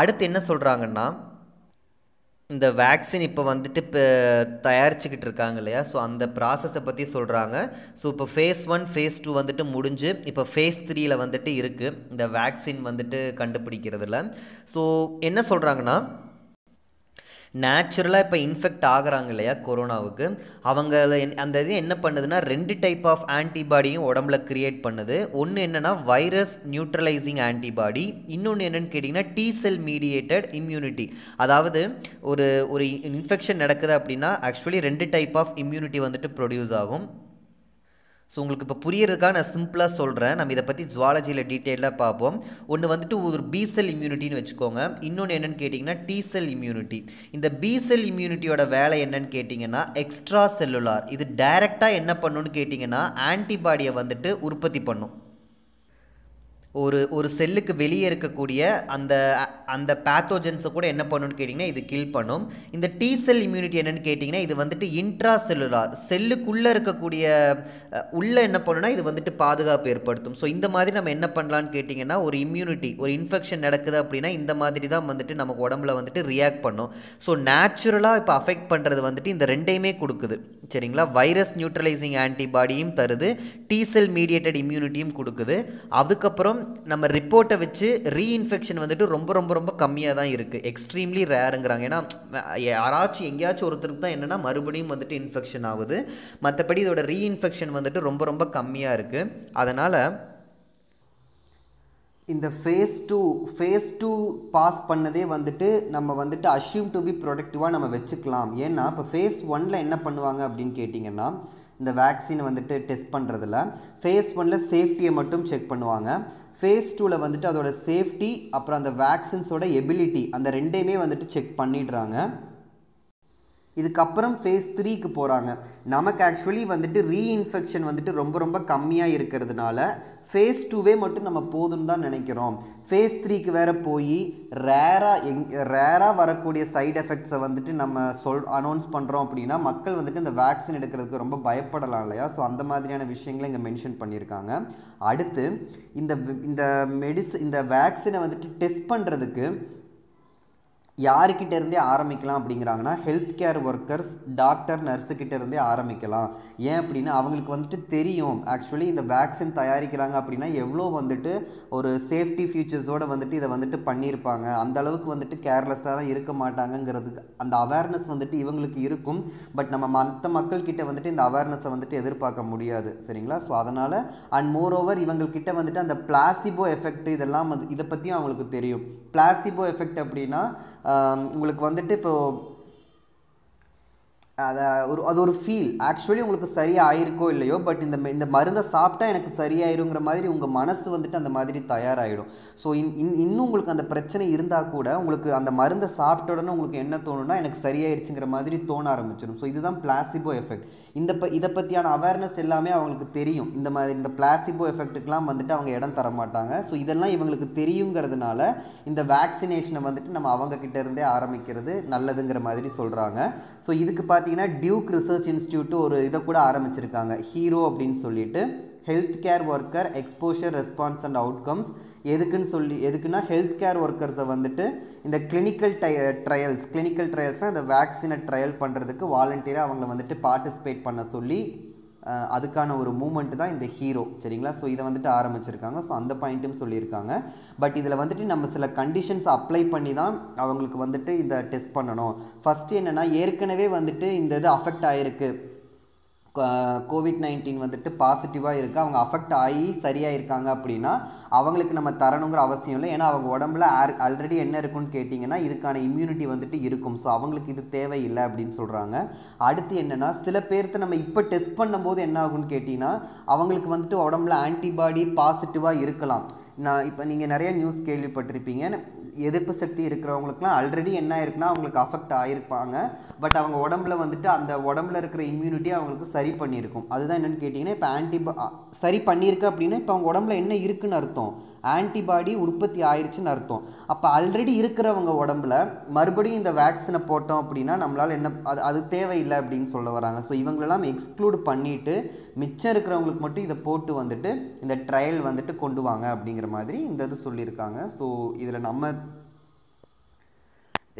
அடுத்து என்ன சொல்கிறாங்கன்னா இந்த வேக்சின் இப்போ வந்துட்டு இப்போ தயாரிச்சுக்கிட்டு இருக்காங்க இல்லையா? ஸோ அந்த ப்ராசஸை பற்றி சொல்கிறாங்க ஸோ இப்போ ஃபேஸ் ஒன் ஃபேஸ் டூ வந்துட்டு முடிஞ்சு இப்போ ஃபேஸ் த்ரீயில் வந்துட்டு இருக்குது இந்த வேக்சின் வந்துட்டு கண்டுபிடிக்கிறதுல. ஸோ என்ன சொல்கிறாங்கன்னா நேச்சுரலாக இப்போ இன்ஃபெக்ட் ஆகுறாங்க இல்லையா கொரோனாவுக்கு அவங்க அந்த இது என்ன பண்ணுதுன்னா ரெண்டு டைப் ஆஃப் ஆன்டிபாடியும் உடம்புல க்ரியேட் பண்ணுது. ஒன்று என்னென்னா வைரஸ் நியூட்ரலைசிங் ஆன்டிபாடி இன்னொன்று என்னென்னு கேட்டிங்கன்னா டி செல் மீடியேட்டட் இம்யூனிட்டி அதாவது ஒரு ஒரு இன்ஃபெக்ஷன் நடக்குது அப்படின்னா ஆக்சுவலி ரெண்டு டைப் ஆஃப் இம்யூனிட்டி வந்துட்டு ப்ரொடியூஸ் ஆகும். ஸோ உங்களுக்கு இப்போ புரியறதுக்காக நான் சிம்பிளாக சொல்கிறேன் நம்ம இதை பற்றி ஜுவாலஜியில் டீட்டெயிலாக பார்ப்போம். ஒன்று வந்துட்டு ஒரு பி செல் இம்யூனிட்டின்னு வச்சுக்கோங்க. இன்னொன்று என்னென்னு கேட்டிங்கன்னா டி செல் இம்யூனிட்டி இந்த பி செல் இம்யூனிட்டியோட வேலை என்னன்னு கேட்டிங்கன்னா எக்ஸ்ட்ரா செல்லுலார் இது டைரெக்டாக என்ன பண்ணுன்னு கேட்டிங்கன்னா ஆன்டிபாடியை வந்துட்டு உற்பத்தி பண்ணும். ஒரு ஒரு செல்லுக்கு வெளியே இருக்கக்கூடிய அந்த அந்த பேத்தோஜன்ஸை கூட என்ன பண்ணுன்னு கேட்டிங்கன்னா இது கில் பண்ணும். இந்த டி செல் இம்யூனிட்டி என்னன்னு கேட்டிங்கன்னா இது வந்துட்டு இன்ட்ரா செல்லுலார் செல்லுக்குள்ளே இருக்கக்கூடிய உள்ளே என்ன பண்ணுன்னா இது வந்துட்டு பாதுகாப்பு ஏற்படுத்தும். ஸோ இந்த மாதிரி நம்ம என்ன பண்ணலான்னு கேட்டிங்கன்னா ஒரு இம்யூனிட்டி ஒரு இன்ஃபெக்ஷன் நடக்குது அப்படின்னா இந்த மாதிரி தான் வந்துட்டு நமக்கு உடம்புல வந்துட்டு ரியாக்ட் பண்ணும். ஸோ நேச்சுரலாக இப்போ அஃபெக்ட் பண்ணுறது வந்துட்டு இந்த ரெண்டையுமே கொடுக்குது. சரிங்களா? வைரஸ் நியூட்ரலைசிங் ஆன்டிபாடியும் தருது டீசெல் மீடியேட்டட் இம்யூனிட்டியும் கொடுக்குது. அதுக்கப்புறம் நம்ம ரிப்போர்ட்டை வச்சு ரீஇன்ஃபெக்ஷன் வந்துட்டு ரொம்ப ரொம்ப ரொம்ப கம்மியாக தான் இருக்குது எக்ஸ்ட்ரீம்லி ரேருங்கிறாங்க ஏன்னா யாராச்சும் எங்கேயாச்சும் ஒருத்தருக்கு தான் என்னென்னா மறுபடியும் வந்துட்டு இன்ஃபெக்ஷன் ஆகுது. மற்றபடி இதோட ரீஇன்ஃபெக்ஷன் வந்துட்டு ரொம்ப ரொம்ப கம்மியாக இருக்குது அதனால் இந்த phase two phase two pass பண்ணதே வந்துட்டு நம்ம வந்துட்டு அஷ்யூம் டு பி ப்ரொடக்டிவாக நம்ம வச்சுக்கலாம். ஏன்னா இப்போ ஃபேஸ் ஒனில் என்ன பண்ணுவாங்க அப்படின்னு கேட்டிங்கன்னா இந்த வேக்சினை வந்துட்டு டெஸ்ட் பண்ணுறதுல ஃபேஸ் ஒனில் சேஃப்டியை மட்டும் செக் பண்ணுவாங்க. ஃபேஸ் டூவில் வந்துட்டு அதோட சேஃப்டி அப்புறம் அந்த வேக்சின்ஸோட எபிலிட்டி அந்த ரெண்டையுமே வந்துட்டு செக் பண்ணிடுறாங்க. இதுக்கப்புறம் ஃபேஸ் த்ரீக்கு போகிறாங்க நமக்கு ஆக்சுவலி வந்துட்டு ரீஇன்ஃபெக்ஷன் வந்துட்டு ரொம்ப ரொம்ப கம்மியாக இருக்கிறதுனால ஃபேஸ் டூவே மட்டும் நம்ம போதும்னு தான் நினைக்கிறோம். ஃபேஸ் த்ரீக்கு வேறு போய் ரேராக எங் ரேராக வரக்கூடிய சைடு எஃபெக்ட்ஸை வந்துட்டு நம்ம சொல் அனௌன்ஸ் பண்ணுறோம் அப்படின்னா மக்கள் வந்துட்டு இந்த வேக்சின் எடுக்கிறதுக்கு ரொம்ப பயப்படலாம் இல்லையா? ஸோ அந்த மாதிரியான விஷயங்களை இங்கே மென்ஷன் பண்ணியிருக்காங்க. அடுத்து இந்த இந்த மெடிச இந்த வேக்சினை வந்துட்டு டெஸ்ட் பண்ணுறதுக்கு யாருக்கிட்ட இருந்தே ஆரம்பிக்கலாம் அப்படிங்கிறாங்கன்னா ஹெல்த் கேர் ஒர்க்கர்ஸ் டாக்டர் நர்ஸுக்கிட்ட இருந்தே ஆரம்பிக்கலாம். ஏன் அப்படின்னா அவங்களுக்கு வந்துட்டு தெரியும். ஆக்சுவலி இந்த வேக்சின் தயாரிக்கிறாங்க அப்படின்னா எவ்வளோ வந்துட்டு ஒரு சேஃப்டி ஃபியூச்சர்ஸோடு வந்துட்டு இதை வந்துட்டு பண்ணியிருப்பாங்க. அந்த அளவுக்கு வந்துட்டு கேர்லெஸ்ஸாக தான் இருக்க மாட்டாங்கங்கிறதுக்கு அந்த அவேர்னஸ் வந்துட்டு இவங்களுக்கு இருக்கும். பட் நம்ம மற்ற மக்கள்கிட்ட வந்துட்டு இந்த அவேர்னஸை வந்துட்டு எதிர்பார்க்க முடியாது. சரிங்களா? ஸோ அதனால் அண்ட் மோர் ஓவர் இவங்கக்கிட்ட வந்துட்டு அந்த பிளாசிபோ எஃபெக்ட் இதெல்லாம் வந்து இதை பற்றியும் அவங்களுக்கு தெரியும். பிளாசிபோ எஃபெக்ட் அப்படின்னா உங்களுக்கு வந்துட்டு இப்போது அதை ஒரு அது ஒரு ஃபீல் ஆக்சுவலி உங்களுக்கு சரியாயிருக்கோ இல்லையோ பட் இந்த இந்த மருந்தை சாப்பிட்டா எனக்கு சரியாயிருங்கிற மாதிரி உங்கள் மனசு வந்துட்டு அந்த மாதிரி தயாராகிடும் ஸோ இன் இன் இன்னும் உங்களுக்கு அந்த பிரச்சனை இருந்தால் கூட உங்களுக்கு அந்த மருந்தை சாப்பிட்ட உடனே உங்களுக்கு என்ன தோணுன்னா எனக்கு சரியாயிருச்சுங்கிற மாதிரி தோண ஆரம்பிச்சிடும் ஸோ இதுதான் பிளாசிபோ எஃபெக்ட் இந்த ப இதை பற்றியான அவேர்னஸ் எல்லாமே அவங்களுக்கு தெரியும். இந்த மாதிரி இந்த பிளாசிபோ எஃபெக்ட்டுக்கெலாம் வந்துட்டு அவங்க இடம் தர மாட்டாங்க. ஸோ இதெல்லாம் இவங்களுக்கு தெரியுங்கிறதுனால இந்த வேக்சினேஷனை வந்துட்டு நம்ம அவங்கக்கிட்ட இருந்தே ஆரம்பிக்கிறது நல்லதுங்கிற மாதிரி சொல்கிறாங்க ஸோ இதுக்கு பார்த்து பார்த்தீங்கன்னா டியூக் ரிசர்ச் இன்ஸ்டியூட் ஒரு இதை கூட ஆரம்பிச்சிருக்காங்க. ஹீரோ அப்படின்னு சொல்லிட்டு health care worker exposure response and outcomes எதுக்குன்னு சொல்லி எதுக்குன்னா ஹெல்த் கேர் ஒர்க்கர்ஸை வந்துட்டு இந்த கிளினிக்கல் டய ட்ரையல்ஸ் கிளினிக்கல் ட்ரையல்ஸ்னால் இந்த வேக்சினை ட்ரையல் பண்ணுறதுக்கு வாலண்டியராக அவங்கள வந்துட்டு பார்ட்டிசிபேட் பண்ண சொல்லி அதுக்கான ஒரு மூமெண்ட் தான் இந்த ஹீரோ சரிங்களா? ஸோ இதை வந்துட்டு ஆரம்பிச்சிருக்காங்க. ஸோ அந்த பாயிண்ட்டும் சொல்லியிருக்காங்க. பட் இதில் வந்துட்டு நம்ம சில கண்டிஷன்ஸ் அப்ளை பண்ணி தான் அவங்களுக்கு வந்துட்டு இதை டெஸ்ட் பண்ணணும். ஃபஸ்ட்டு என்னென்னா ஏற்கனவே வந்துட்டு இந்த இது அஃபெக்ட் ஆகிருக்கு கோவிட் நைன்டீன் வந்துட்டு பாசிட்டிவாக இருக்குது அவங்க அஃபெக்ட் ஆகி சரியாக இருக்காங்க அப்படின்னா அவங்களுக்கு நம்ம தரணுங்கிற அவசியம் இல்லை. ஏன்னா அவங்க உடம்புல ஆர் ஆல்ரெடி என்ன இருக்குன்னு கேட்டிங்கன்னா இதுக்கான இம்யூனிட்டி வந்துட்டு இருக்கும். ஸோ அவங்களுக்கு இது தேவையில்லை அப்படின்னு சொல்கிறாங்க அடுத்து என்னென்னா சில பேர்த்து நம்ம இப்போ டெஸ்ட் பண்ணும்போது என்ன ஆகும்னு கேட்டிங்கன்னா அவங்களுக்கு வந்துட்டு உடம்புல ஆன்டிபாடி பாசிட்டிவாக இருக்கலாம். நான் இப்போ நீங்கள் நிறைய நியூஸ் கேள்விப்பட்டிருப்பீங்க. எதிர்ப்பு சக்தி இருக்கிறவங்களுக்குலாம் ஆல்ரெடி என்ன இருக்குன்னா அவங்களுக்கு அஃபெக்ட் ஆகிருப்பாங்க பட் அவங்க உடம்புல வந்துட்டு அந்த உடம்புல இருக்கிற இம்யூனிட்டி அவங்களுக்கு சரி பண்ணியிருக்கும். அதுதான் என்னென்னு கேட்டிங்கன்னா இப்போ ஆன்டிபா சரி பண்ணியிருக்கு அப்படின்னா இப்போ அவங்க உடம்புல என்ன இருக்குன்னு அர்த்தம். ஆன்டிபாடி உற்பத்தி ஆயிடுச்சுன்னு அர்த்தம். அப்போ ஆல்ரெடி இருக்கிறவங்க உடம்புல மறுபடியும் இந்த வேக்சினை போட்டோம் அப்படின்னா நம்மளால் என்ன அது அது தேவையில்லை அப்படின்னு சொல்ல வராங்க. ஸோ இவங்களெல்லாம் எக்ஸ்க்ளூட் பண்ணிவிட்டு மிச்சம் இருக்கிறவங்களுக்கு மட்டும் இதை போட்டு வந்துட்டு இந்த ட்ரையல் வந்துட்டு கொண்டு வாங்க அப்படிங்கிற மாதிரி இந்த இது சொல்லியிருக்காங்க. ஸோ இதில் நம்ம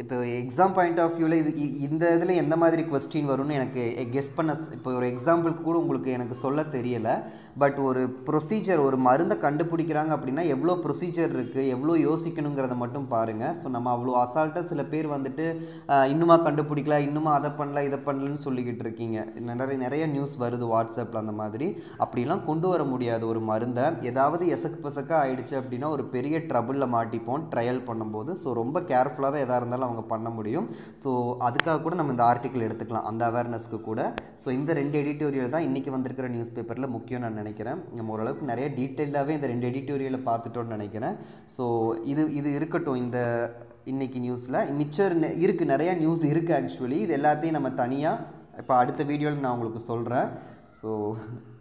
இப்போ எக்ஸாம் பாயிண்ட் ஆஃப் வியூவில் இது இந்த இதில் எந்த மாதிரி கொஸ்டின் வரும்னு எனக்கு கெஸ் பண்ண இப்போ ஒரு எக்ஸாம்பிளுக்கு கூட உங்களுக்கு எனக்கு சொல்ல தெரியலை. பட் ஒரு ப்ரொசீஜர் ஒரு மருந்தை கண்டுபிடிக்கிறாங்க அப்படின்னா எவ்வளோ ப்ரொசீஜர் இருக்குது எவ்வளோ யோசிக்கணுங்கிறத மட்டும் பாருங்கள் ஸோ நம்ம அவ்வளோ அசால்ட்டாக சில பேர் வந்துட்டு இன்னுமா கண்டுபிடிக்கல இன்னுமா அதை பண்ணல இதை பண்ணலன்னு சொல்லிக்கிட்டு இருக்கீங்க. நிறைய நிறைய நியூஸ் வருது வாட்ஸ்அப்பில் அந்த மாதிரி. அப்படிலாம் கொண்டு வர முடியாது ஒரு மருந்தை. ஏதாவது எசக்கு பசக்காக ஆயிடுச்சு அப்படின்னா ஒரு பெரிய ட்ரபுளில் மாட்டிப்போம் ட்ரையல் பண்ணும்போது. ஸோ ரொம்ப கேர்ஃபுல்லாக தான் எதாக இருந்தாலும் அவங்க பண்ண முடியும். ஸோ அதுக்காக கூட நம்ம இந்த ஆர்டிக்கல் எடுத்துக்கலாம். அந்த அவேர்னஸ்க்கு கூட. ஸோ இந்த ரெண்டு எடிட்டோரியல் தான் இன்றைக்கி வந்திருக்கிற நியூஸ் பேப்பரில் முக்கியம் நான் நினைக்கிறேன். நம்ம ஓரளவுக்கு நிறைய டீட்டெயில்டாகவே இந்த ரெண்டு எடிட்டோரியலை பார்த்துட்டோன்னு நினைக்கிறேன். ஸோ இது இது இருக்கட்டும் இந்த இன்னைக்கு நியூஸில் மிச்சர் இருக்குது நிறையா நியூஸ் இருக்குது ஆக்சுவலி இது எல்லாத்தையும் நம்ம தனியாக இப்போ அடுத்த வீடியோவில் நான் உங்களுக்கு சொல்கிறேன் ஸோ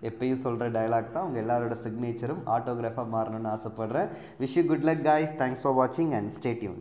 எப்பயும் சொல்கிற டயலாக் தான். உங்கள் எல்லாரோட சிக்னேச்சரும் ஆட்டோகிராஃபாக மாறணும்னு ஆசைப்பட்றேன். Wish you good luck guys thanks for வாட்சிங் அண்ட் ஸ்டேட்யூன்